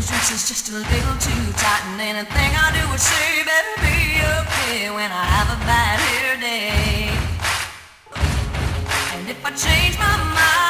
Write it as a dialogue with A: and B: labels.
A: loose is just a little too tight And anything I do or say better be okay When I have a bad hair day. And if I change my mind